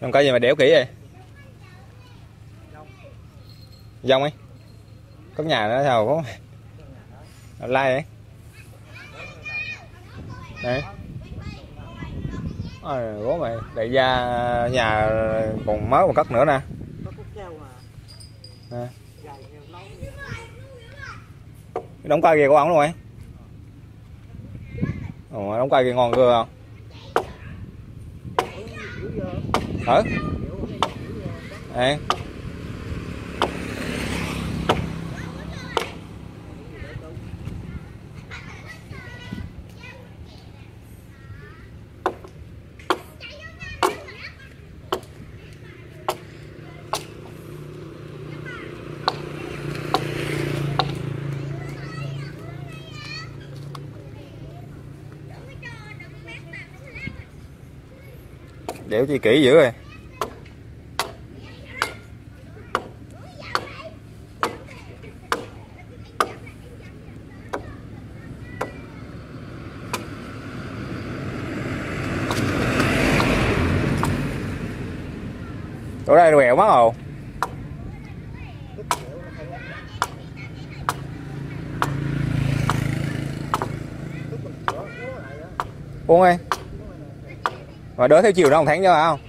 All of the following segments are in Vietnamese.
Không có gì mà đéo kỹ vậy? Dông ấy. Có nhà nó sao có. Lai vậy Đấy. Ôi ờ, bố mày Đại gia nhà còn mới một cất nữa nè. Có cúc treo mà Nè. dài luôn ấy. Ồ, đống cây ngon cơ không? hả? é Đéo chi kỹ dữ rồi. Chỗ đây quẹo quá hồ. Uống đi mà đỡ theo chiều nó không thắng chứ không?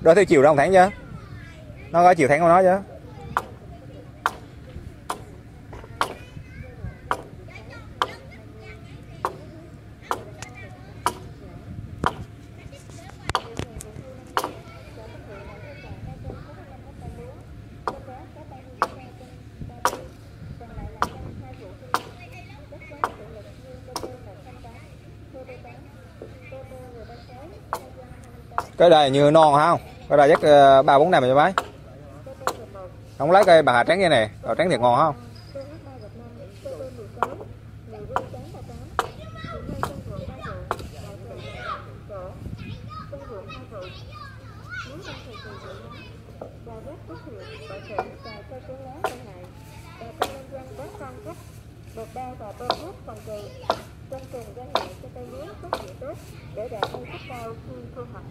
Đỡ theo chiều nó không thắng chứ. Nó có chiều thắng của nó chứ. Cái đây như non không cái đây chắc ba bốn năm rồi cho mấy không lấy cây bà hà trắng như này bà trắng thiệt ngon không bột và bơm hút phòng trừ trong trùng gian nhẹ cho cây lúa phát triển tốt để đạt năng suất cao khi thu hoạch.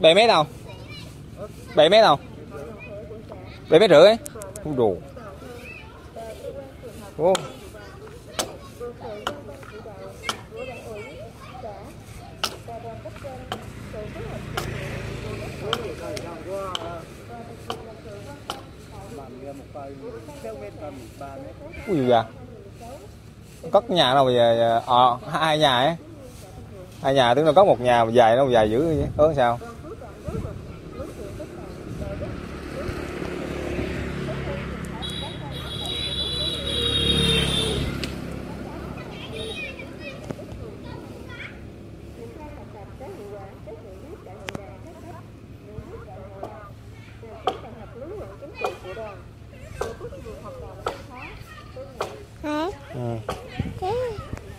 Bảy mét nào? Bảy mét nào? Bảy mét rưỡi. Ấy Ui đồ Ô. làm ra một cây sáu mét tầm ba Ô. Ui da Cất nhà đâu bây giờ à, hai nhà ấy. Hai nhà tức là có một nhà dài nó dài dữ vậy Ớ sao?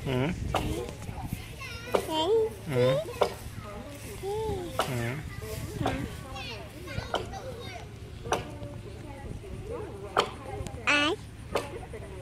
Ừ. Ừ. ừ. ừ. Ừ. Ừ.